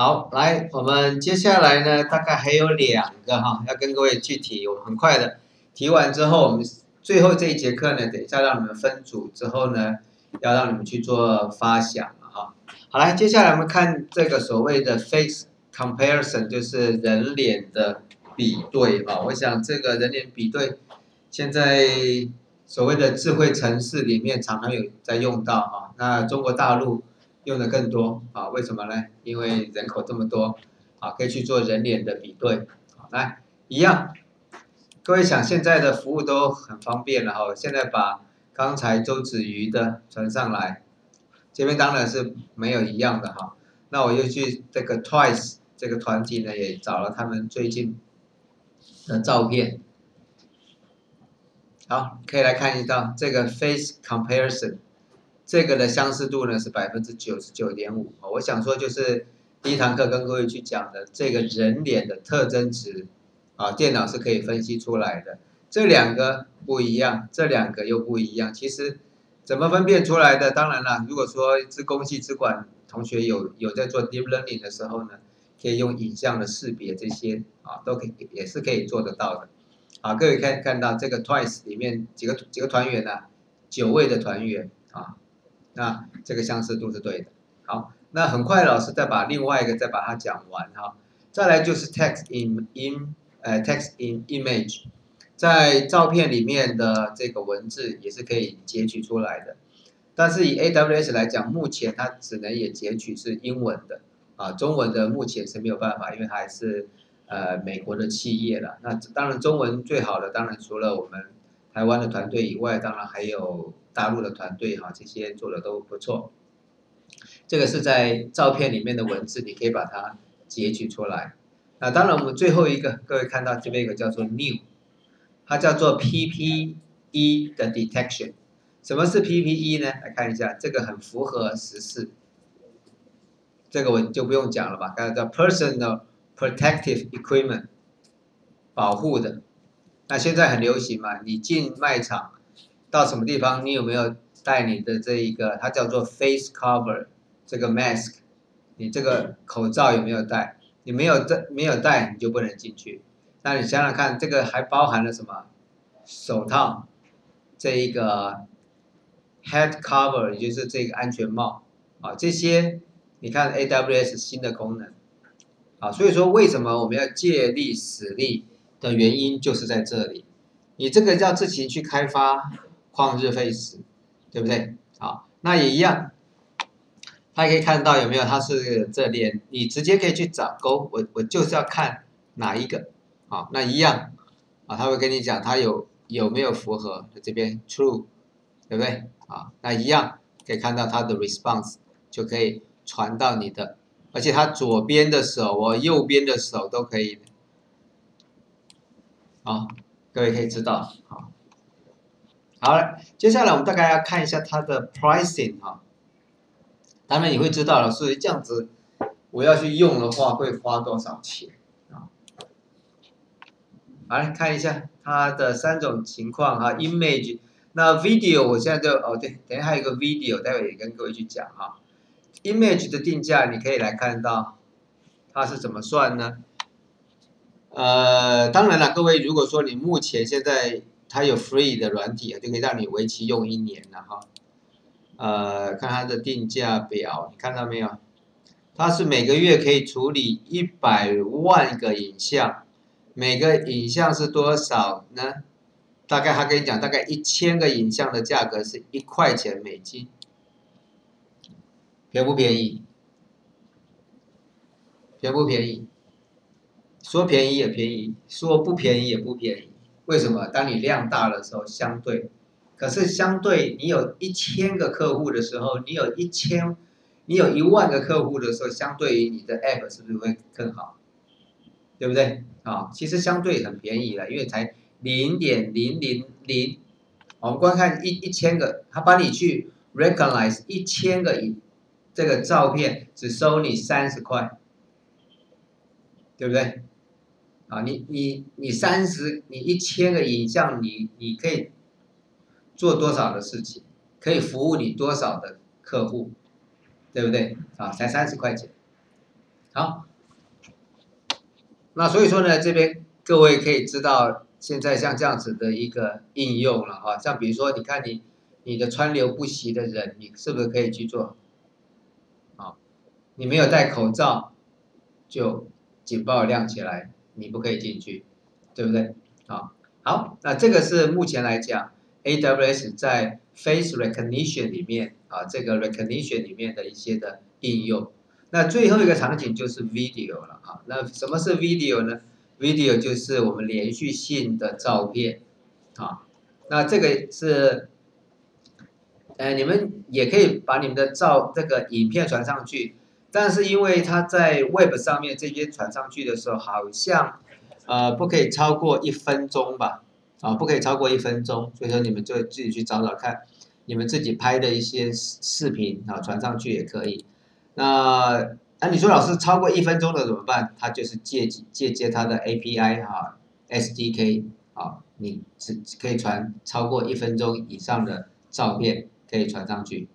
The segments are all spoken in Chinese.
好，来，我们接下来呢，大概还有两个哈，要跟各位具体，我很快的提完之后，我们最后这一节课呢，等一下让你们分组之后呢，要让你们去做发想了哈。好，来，接下来我们看这个所谓的 face comparison，就是人脸的比对啊。我想这个人脸比对，现在所谓的智慧城市里面常常有在用到哈。那中国大陆。用的更多啊？为什么呢？因为人口这么多啊，可以去做人脸的比对。来，一样，各位想现在的服务都很方便了哈。现在把刚才周子瑜的传上来，这边当然是没有一样的哈。那我又去这个 Twice 这个团体呢，也找了他们最近的照片。好，可以来看一道这个 Face Comparison。这个的相似度呢是百分之九十九点五我想说就是第一堂课跟各位去讲的这个人脸的特征值啊，电脑是可以分析出来的。这两个不一样，这两个又不一样。其实怎么分辨出来的？当然了，如果说资工系资管同学有有在做 deep learning 的时候呢，可以用影像的识别这些啊，都可以也是可以做得到的。啊，各位看看到这个 twice 里面几个几个团员呢？九位的团员啊。那这个相似度是对的。好，那很快老师再把另外一个再把它讲完哈。再来就是 text in in 呃 text in image，在照片里面的这个文字也是可以截取出来的。但是以 AWS 来讲，目前它只能也截取是英文的啊，中文的目前是没有办法，因为它还是呃美国的企业了。那当然中文最好的，当然除了我们台湾的团队以外，当然还有。大陆的团队哈，这些做的都不错。这个是在照片里面的文字，你可以把它截取出来。那当然，我们最后一个，各位看到这边一个叫做 New，它叫做 PPE 的 detection。什么是 PPE 呢？来看一下，这个很符合时事。这个我就不用讲了吧？刚才叫 Personal Protective Equipment，保护的。那现在很流行嘛，你进卖场。到什么地方？你有没有带你的这一个？它叫做 face cover，这个 mask，你这个口罩有没有戴？你没有戴，没有戴你就不能进去。那你想想看，这个还包含了什么？手套，这一个 head cover，也就是这个安全帽啊，这些你看 AWS 新的功能啊，所以说为什么我们要借力使力的原因就是在这里。你这个要自行去开发。旷日费时，对不对？好，那也一样，大家可以看到有没有？它是这边，你直接可以去找勾，我我就是要看哪一个，好，那一样，啊，他会跟你讲他有有没有符合这边 true，对不对？啊，那一样可以看到它的 response 就可以传到你的，而且它左边的手我，右边的手都可以，好，各位可以知道，好。好了，接下来我们大概要看一下它的 pricing 哈。当然你会知道了，所以这样子我要去用的话会花多少钱啊？来看一下它的三种情况哈，image，那 video 我现在就哦对，等一下还有一个 video，待会也跟各位去讲哈。image 的定价你可以来看到它是怎么算呢？呃，当然了，各位如果说你目前现在它有 free 的软体啊，就可以让你为期用一年了哈。呃，看它的定价表，你看到没有？它是每个月可以处理一百万个影像，每个影像是多少呢？大概他跟你讲，大概一千个影像的价格是一块钱美金，便不便宜？便不便宜？说便宜也便宜，说不便宜也不便宜。为什么？当你量大的时候，相对，可是相对你有一千个客户的时候，你有一千，你有一万个客户的时候，相对于你的 app 是不是会更好？对不对？啊，其实相对很便宜了，因为才零点零零零，我们光看一一千个，他帮你去 recognize 一千个影这个照片，只收你三十块，对不对？啊，你你你三十，你一千个影像，你你可以做多少的事情？可以服务你多少的客户，对不对？啊，才三十块钱。好，那所以说呢，这边各位可以知道，现在像这样子的一个应用了哈，像比如说，你看你你的川流不息的人，你是不是可以去做？啊，你没有戴口罩，就警报亮起来，你不可以进去，对不对？啊，好，那这个是目前来讲，AWS 在 Face Recognition 里面啊，这个 Recognition 里面的一些的应用。那最后一个场景就是 video 了啊，那什么是 video 呢？video 就是我们连续性的照片啊，那这个是，呃，你们也可以把你们的照这个影片传上去，但是因为它在 web 上面这些传上去的时候，好像呃不可以超过一分钟吧，啊，不可以超过一分钟，所以说你们就自己去找找看，你们自己拍的一些视频啊传上去也可以。那那你说老师超过一分钟的怎么办？它就是借借接它的 API 哈 SDK 啊，你只可以传超过一分钟以上的照片可以传上去。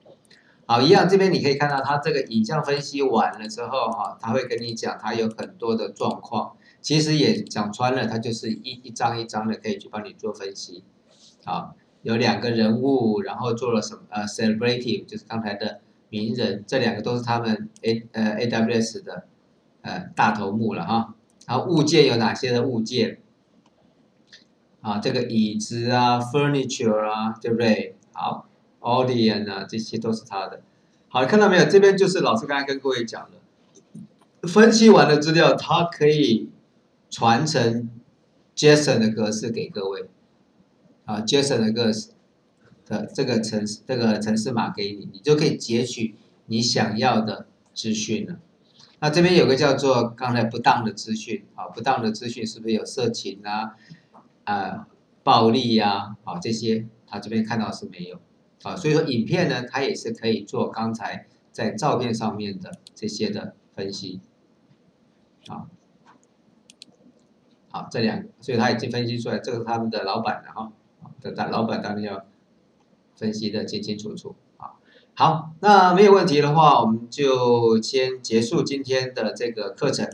好，一样这边你可以看到它这个影像分析完了之后哈，它会跟你讲它有很多的状况，其实也讲穿了，它就是一一张一张的可以去帮你做分析。好，有两个人物，然后做了什么呃 celebrity 就是刚才的。名人这两个都是他们 A 呃 AWS 的呃大头目了哈，然后物件有哪些的物件啊？这个椅子啊，furniture 啊，对不对？好，audience 啊，这些都是他的。好，看到没有？这边就是老师刚才跟各位讲的，分析完的资料，它可以传成 JSON 的格式给各位啊，JSON 的格式。的这个城市这个城市码给你，你就可以截取你想要的资讯了。那这边有个叫做刚才不当的资讯啊，不当的资讯是不是有色情啊、啊暴力呀、啊这些？他这边看到是没有啊，所以说影片呢，它也是可以做刚才在照片上面的这些的分析啊。好，这两，所以他已经分析出来，这个是他们的老板的哈，的大老板当然要。分析的清清楚楚啊，好，那没有问题的话，我们就先结束今天的这个课程。